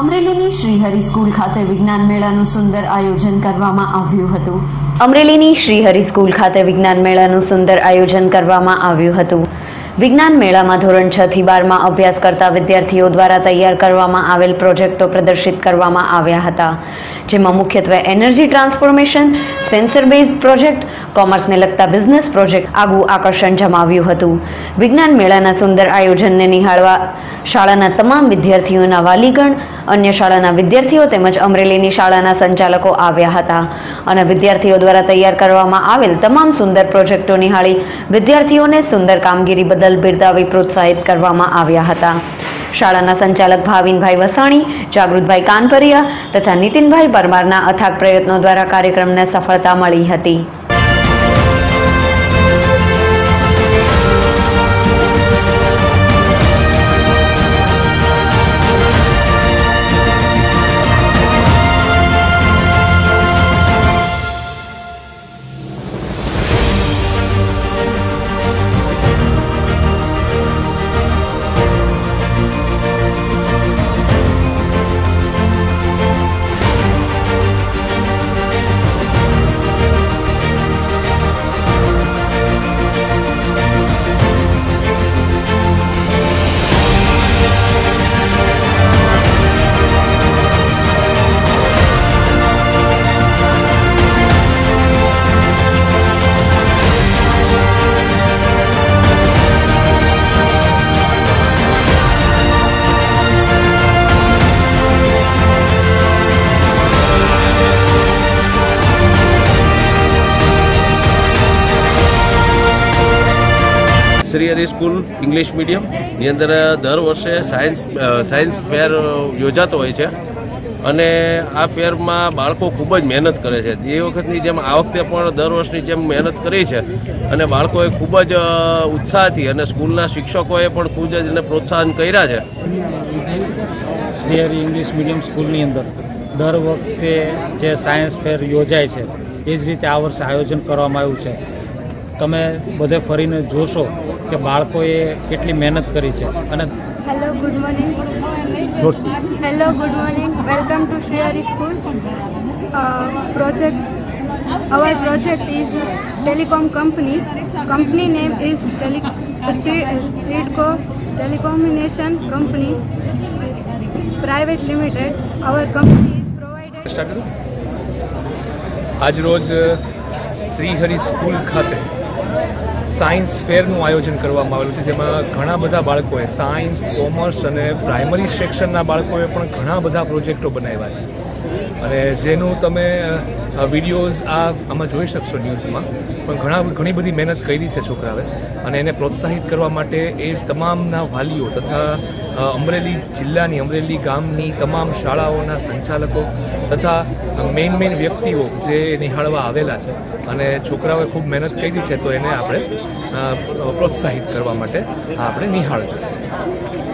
અમરેલીની Shrihari school ખાતે વિજ્ઞાન મેળાનું સુંદર આયોજન કરવામાં આવ્યું હતું. અમરેલીની શ્રીહરિ સ્કૂલ ખાતે વિજ્ઞાન મેળાનું સુંદર આયોજન કરવામાં આવ્યું હતું. વિજ્ઞાન મેળામાં ધોરણ છ થી બારમાં અભ્યાસ કરતા વિદ્યાર્થીઓ દ્વારા તૈયાર કરવામાં આવેલ પ્રોજેક્ટો પ્રદર્શિત કરવામાં આવ્યા હતા, જેમાં મુખ્યત્વે energy transformation, sensor base project, કોમર્સને લગતા બિઝનેસ પ્રોજેક્ટ આગવું આકર્ષણ જમાવ્યું હતું. વિજ્ઞાન મેળાના સુંદર આયોજનને નિહાળવા શાળાના તમામ વિદ્યાર્થીઓના વાલીગણ, અન્ય શાળાના વિદ્યાર્થીઓ તેમજ અમરેલીની શાળાના સંચાલકો આવ્યા હતા અને વિદ્યાર્થીઓ દ્વારા તૈયાર કરવામાં આવેલ તમામ સુંદર પ્રોજેક્ટો નિહાળી વિદ્યાર્થીઓને સુંદર કામગીરી બદલ બિરદાવી પ્રોત્સાહિત કરવામાં આવ્યા હતા. શાળાના સંચાલક ભાવિનભાઈ વસાણી, જાગૃતભાઈ કાનપરિયા તથા નીતિનભાઈ પરમારના અથાગ પ્રયત્નો દ્વારા કાર્યક્રમને સફળતા મળી હતી. શ્રી હરિ સ્કૂલ ઇંગ્લિશ મીડિયમની અંદર દર વર્ષે સાયન્સ સાયન્સ ફેર યોજાતો હોય છે. અને આ ફેરમાં બાળકો ખૂબ જ મહેનત કરે છે. એ વખતની જેમ આ વખતે પણ દર વર્ષની જેમ મહેનત કરી છે અને બાળકોએ ખૂબ જ ઉત્સાહથી અને સ્કૂલના શિક્ષકોએ પણ ખૂબ જ એને પ્રોત્સાહન કર્યા છે. શ્રીહરિ ઇંગ્લિશ મીડિયમ સ્કૂલની અંદર દર વખતે જે સાયન્સ ફેર યોજાય છે, એ જ રીતે આ વર્ષે આયોજન કરવામાં આવ્યું છે. તમે બધે ફરીને જોશો કે બાળકોએ કેટલી મહેનત કરી છે અને good morning. Welcome to Shriyari School. Uh, project. Our project is telecom company. Company name is Tele Speed Speedco Telecommunication Company Private Limited. Our company is provided. Start કરું આજરોજ શ્રી હરિ સ્કૂલ ખાતે સાયન્સ ફેરનું આયોજન કરવામાં આવેલું છે, જેમાં ઘણા બધા બાળકોએ સાયન્સ, કોમર્સ અને પ્રાઇમરી સેક્શનના બાળકોએ પણ ઘણા બધા પ્રોજેક્ટો બનાવ્યા છે. અને જેનું તમે વિડીયોઝ આ આમાં જોઈ શકશો ન્યૂઝમાં પણ ઘણા, ઘણી બધી મહેનત કરી છે છોકરાઓએ અને એને પ્રોત્સાહિત કરવા માટે એ તમામના વાલીઓ તથા અમરેલી જિલ્લાની, અમરેલી ગામની તમામ શાળાઓના સંચાલકો તથા મેઇન મેઇન વ્યક્તિઓ જે નિહાળવા આવેલા છે. અને છોકરાઓએ ખૂબ મહેનત કરી છે તો એને આપણે પ્રોત્સાહિત કરવા માટે આપણે નિહાળજો.